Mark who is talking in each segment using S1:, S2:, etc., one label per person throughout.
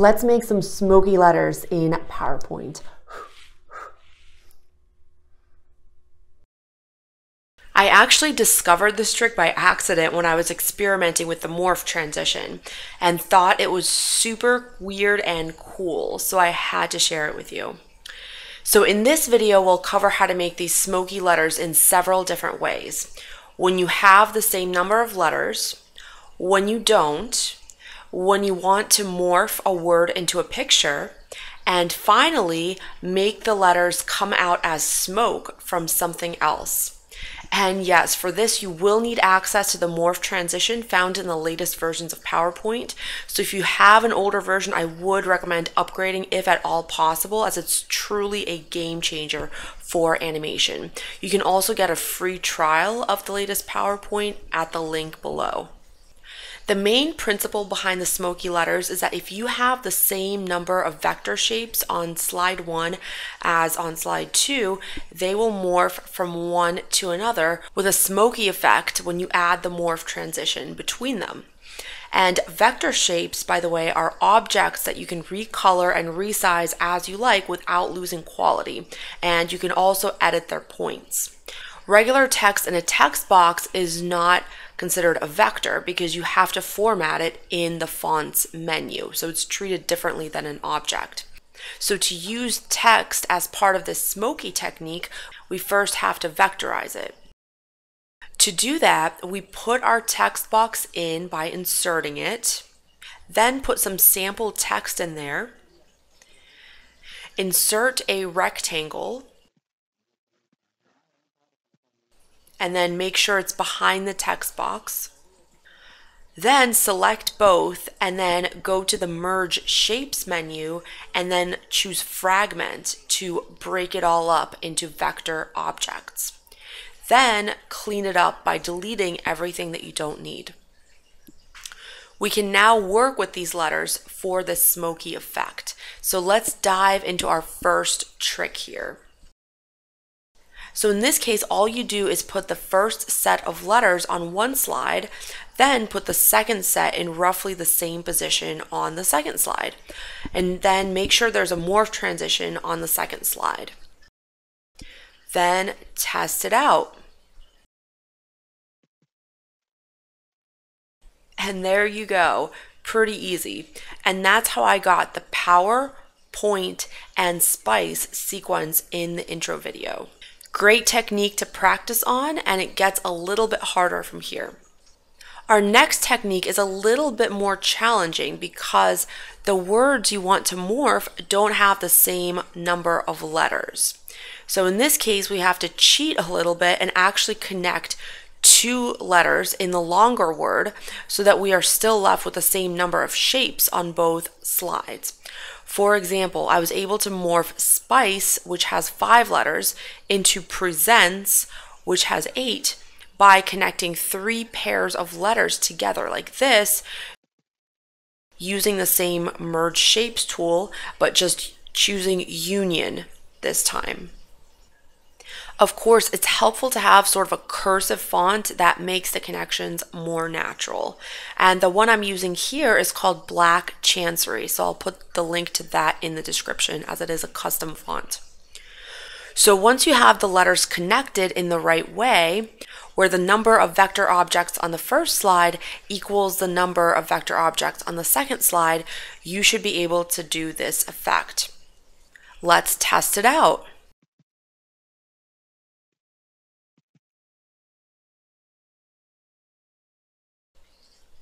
S1: Let's make some smoky letters in PowerPoint. I actually discovered this trick by accident when I was experimenting with the morph transition and thought it was super weird and cool, so I had to share it with you. So in this video, we'll cover how to make these smoky letters in several different ways. When you have the same number of letters, when you don't, when you want to morph a word into a picture, and finally, make the letters come out as smoke from something else. And yes, for this, you will need access to the morph transition found in the latest versions of PowerPoint. So if you have an older version, I would recommend upgrading if at all possible, as it's truly a game changer for animation. You can also get a free trial of the latest PowerPoint at the link below. The main principle behind the smoky letters is that if you have the same number of vector shapes on slide one as on slide two, they will morph from one to another with a smoky effect when you add the morph transition between them. And vector shapes, by the way, are objects that you can recolor and resize as you like without losing quality. And you can also edit their points. Regular text in a text box is not considered a vector because you have to format it in the fonts menu. So it's treated differently than an object. So to use text as part of this smoky technique, we first have to vectorize it. To do that, we put our text box in by inserting it, then put some sample text in there, insert a rectangle, and then make sure it's behind the text box. Then select both and then go to the Merge Shapes menu and then choose Fragment to break it all up into vector objects. Then clean it up by deleting everything that you don't need. We can now work with these letters for the smoky effect. So let's dive into our first trick here. So in this case, all you do is put the first set of letters on one slide, then put the second set in roughly the same position on the second slide. And then make sure there's a morph transition on the second slide. Then test it out. And there you go. Pretty easy. And that's how I got the power, point, and spice sequence in the intro video. Great technique to practice on, and it gets a little bit harder from here. Our next technique is a little bit more challenging because the words you want to morph don't have the same number of letters. So in this case, we have to cheat a little bit and actually connect two letters in the longer word so that we are still left with the same number of shapes on both slides. For example, I was able to morph spice, which has five letters, into presents, which has eight, by connecting three pairs of letters together like this, using the same merge shapes tool, but just choosing union this time. Of course, it's helpful to have sort of a cursive font that makes the connections more natural. And the one I'm using here is called Black Chancery, so I'll put the link to that in the description as it is a custom font. So once you have the letters connected in the right way, where the number of vector objects on the first slide equals the number of vector objects on the second slide, you should be able to do this effect. Let's test it out.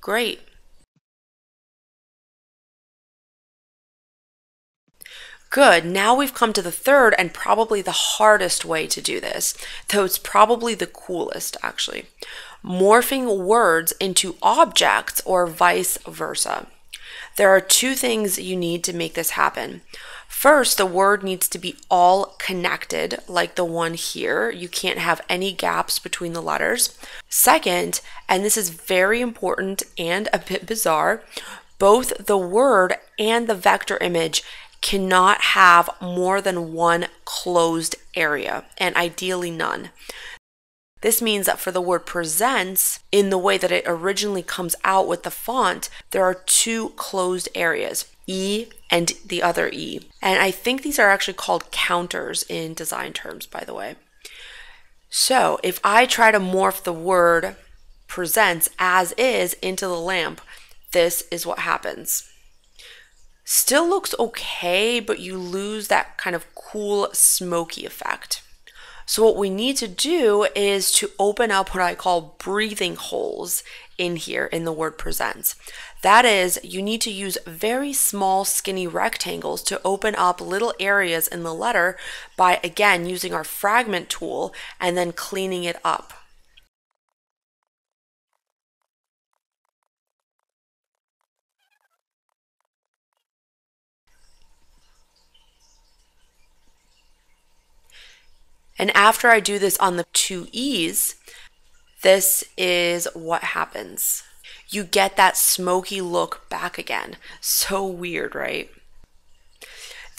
S1: Great. Good, now we've come to the third and probably the hardest way to do this, though it's probably the coolest actually. Morphing words into objects or vice versa. There are two things you need to make this happen. First, the word needs to be all connected, like the one here. You can't have any gaps between the letters. Second, and this is very important and a bit bizarre, both the word and the vector image cannot have more than one closed area, and ideally none. This means that for the word presents, in the way that it originally comes out with the font, there are two closed areas. E and the other E. And I think these are actually called counters in design terms, by the way. So if I try to morph the word presents as is into the lamp, this is what happens. Still looks okay, but you lose that kind of cool smoky effect. So what we need to do is to open up what I call breathing holes in here in the word presents. That is, you need to use very small skinny rectangles to open up little areas in the letter by again using our fragment tool and then cleaning it up. And after I do this on the two E's, this is what happens. You get that smoky look back again. So weird, right?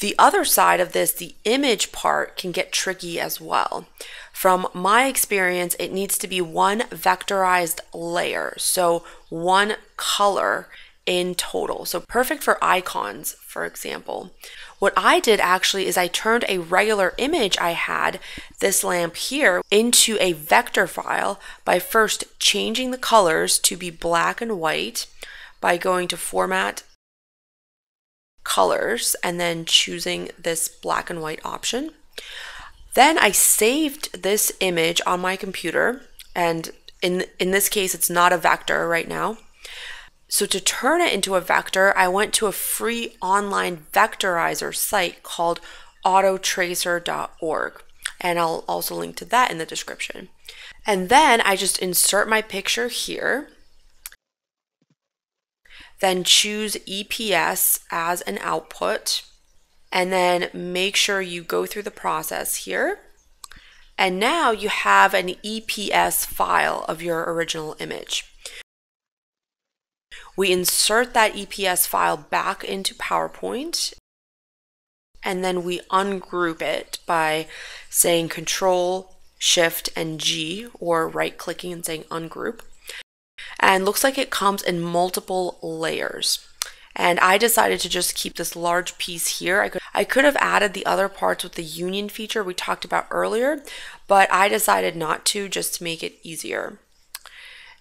S1: The other side of this, the image part, can get tricky as well. From my experience, it needs to be one vectorized layer, so one color in total. So perfect for icons, for example. What I did actually is I turned a regular image I had, this lamp here, into a vector file by first changing the colors to be black and white by going to Format, Colors, and then choosing this black and white option. Then I saved this image on my computer, and in, in this case, it's not a vector right now. So to turn it into a vector, I went to a free online vectorizer site called autotracer.org. And I'll also link to that in the description. And then I just insert my picture here. Then choose EPS as an output. And then make sure you go through the process here. And now you have an EPS file of your original image. We insert that EPS file back into PowerPoint and then we ungroup it by saying Control, Shift, and G or right clicking and saying ungroup. And looks like it comes in multiple layers. And I decided to just keep this large piece here. I could, I could have added the other parts with the union feature we talked about earlier, but I decided not to just to make it easier.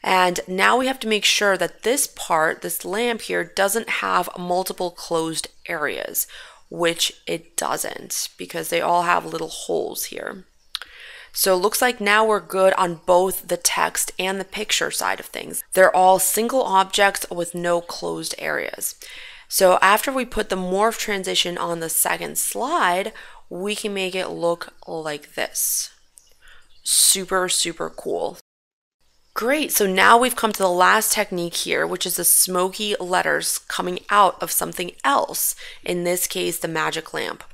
S1: And now we have to make sure that this part, this lamp here, doesn't have multiple closed areas, which it doesn't because they all have little holes here. So it looks like now we're good on both the text and the picture side of things. They're all single objects with no closed areas. So after we put the morph transition on the second slide, we can make it look like this. Super, super cool. Great, so now we've come to the last technique here, which is the smoky letters coming out of something else, in this case, the magic lamp.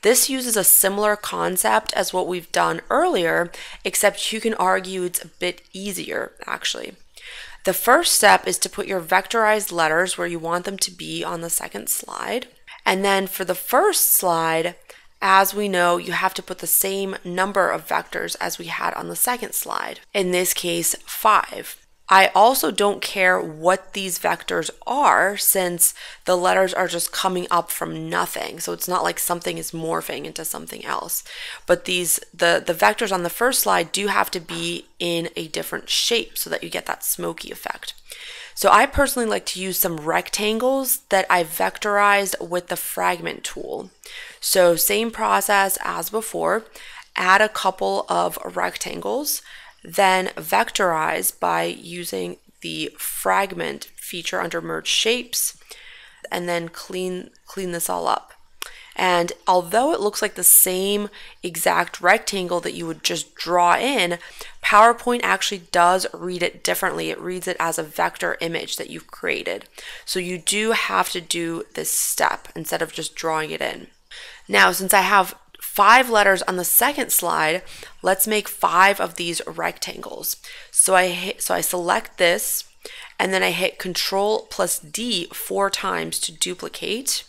S1: This uses a similar concept as what we've done earlier, except you can argue it's a bit easier, actually. The first step is to put your vectorized letters where you want them to be on the second slide. And then for the first slide, as we know, you have to put the same number of vectors as we had on the second slide, in this case, 5. I also don't care what these vectors are since the letters are just coming up from nothing. So it's not like something is morphing into something else. But these the, the vectors on the first slide do have to be in a different shape so that you get that smoky effect. So I personally like to use some rectangles that I vectorized with the fragment tool. So same process as before, add a couple of rectangles, then vectorize by using the fragment feature under merge shapes, and then clean, clean this all up. And although it looks like the same exact rectangle that you would just draw in, PowerPoint actually does read it differently. It reads it as a vector image that you've created. So you do have to do this step instead of just drawing it in. Now, since I have five letters on the second slide, let's make five of these rectangles. So I hit, so I select this and then I hit Control plus D four times to duplicate.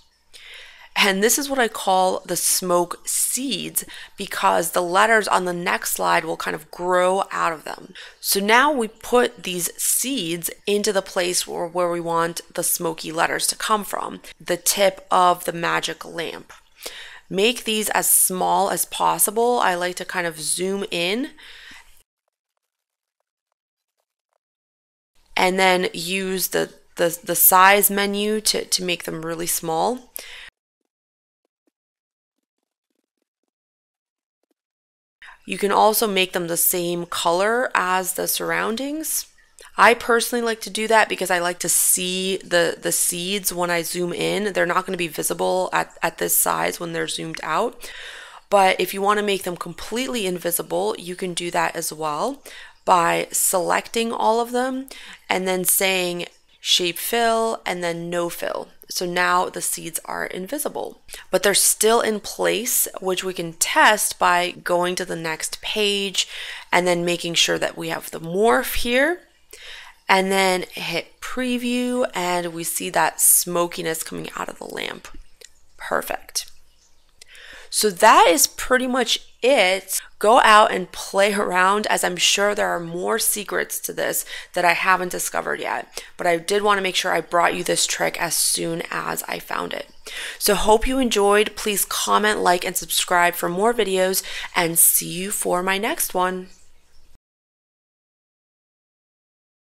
S1: And this is what I call the smoke seeds because the letters on the next slide will kind of grow out of them. So now we put these seeds into the place where, where we want the smoky letters to come from, the tip of the magic lamp. Make these as small as possible. I like to kind of zoom in and then use the, the, the size menu to, to make them really small. You can also make them the same color as the surroundings. I personally like to do that because I like to see the, the seeds when I zoom in. They're not going to be visible at, at this size when they're zoomed out. But if you want to make them completely invisible, you can do that as well by selecting all of them and then saying shape fill and then no fill. So now the seeds are invisible, but they're still in place, which we can test by going to the next page and then making sure that we have the morph here and then hit preview and we see that smokiness coming out of the lamp. Perfect. So that is pretty much it. Go out and play around as I'm sure there are more secrets to this that I haven't discovered yet. But I did want to make sure I brought you this trick as soon as I found it. So hope you enjoyed. Please comment, like, and subscribe for more videos and see you for my next one.